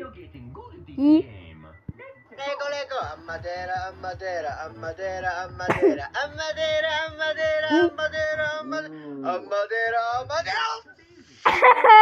I. Lego Lego ecco, ecco, a Matera a Matera a Matera a Matera a Matera a Matera a Matera a Matera a Matera a Matera